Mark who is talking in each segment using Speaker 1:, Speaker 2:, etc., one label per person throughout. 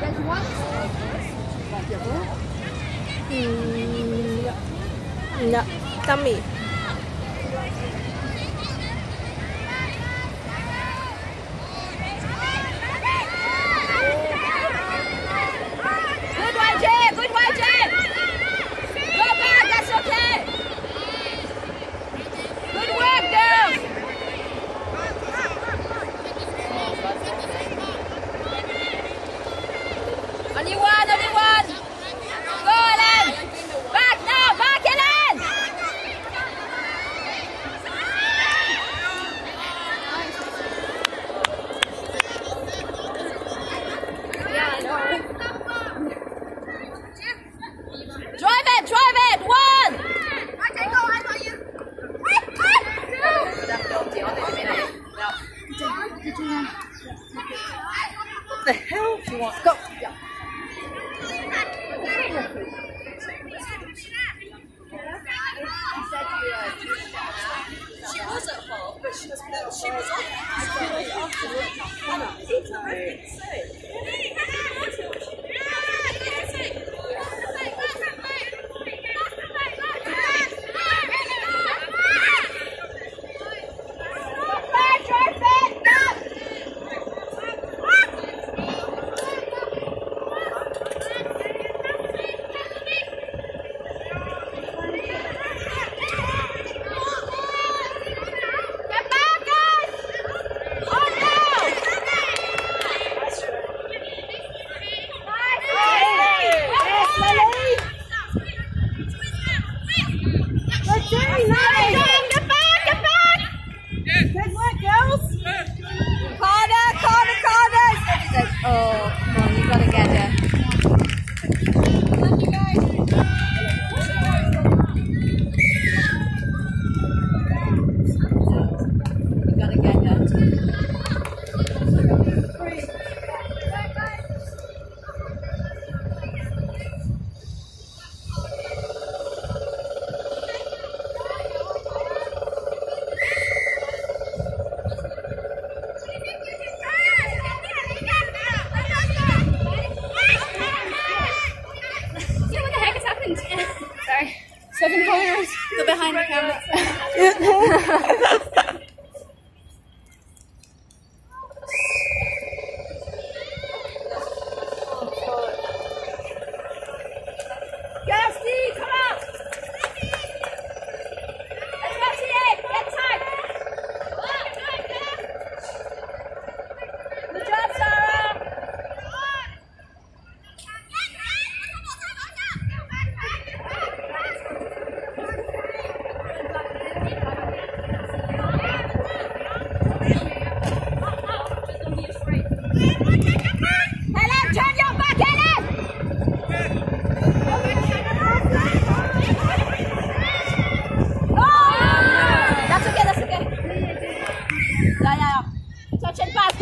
Speaker 1: There's tummy. want. Go. Yeah.
Speaker 2: She was at fault, but she was, she was off.
Speaker 3: She was off.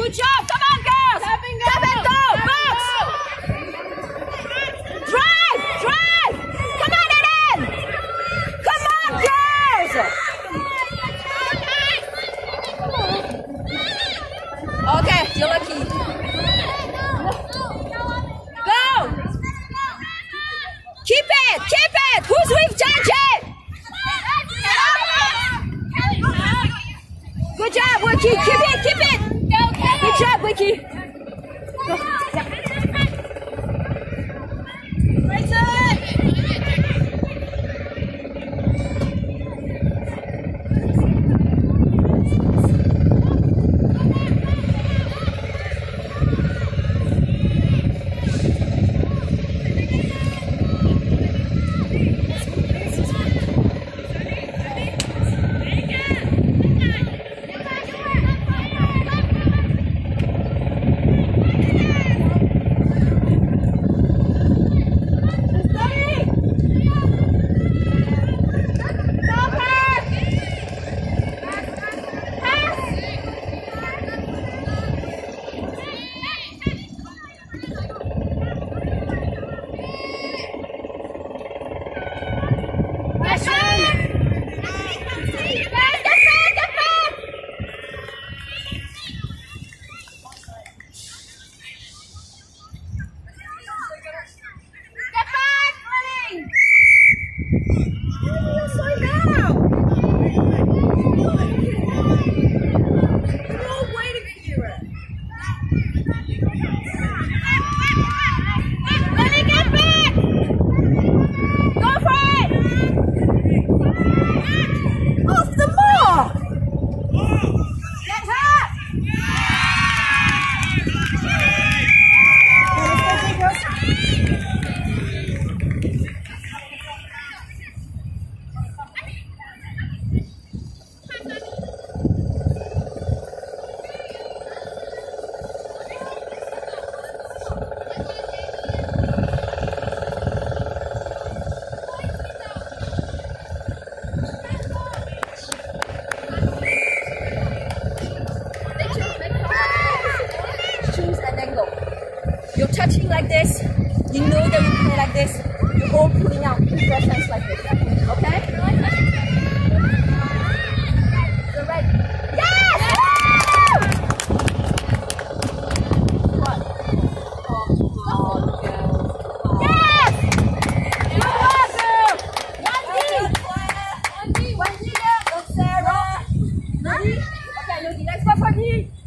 Speaker 1: Good
Speaker 3: job. Let's. All pulling out with your hands like this. Okay? Ready. Yes! Me. Let's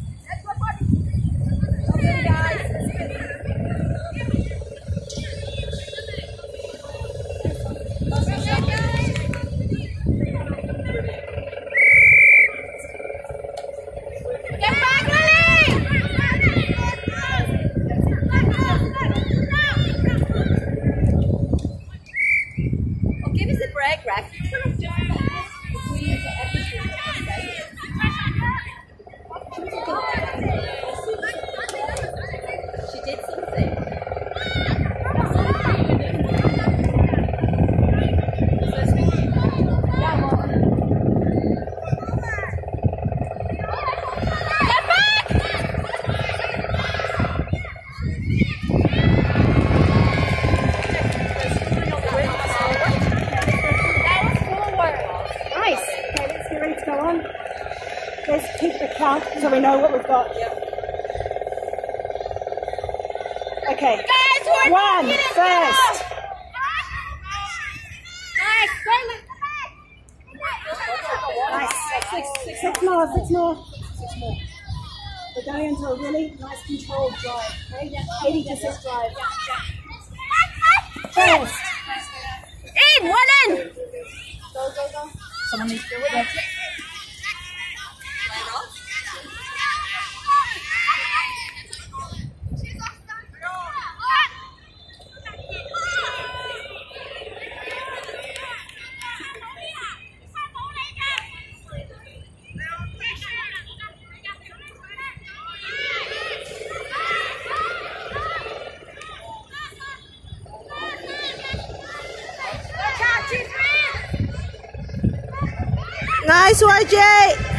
Speaker 2: count so we know what we've got. Okay.
Speaker 4: Guys,
Speaker 2: One first.
Speaker 4: Nice.
Speaker 2: Nice. Six more, six more. We're going into a really nice controlled drive. Okay? 80 to 6 drive. First.
Speaker 3: In, one in.
Speaker 1: Someone needs to do it.
Speaker 2: Nice, YJ.
Speaker 4: Strongy.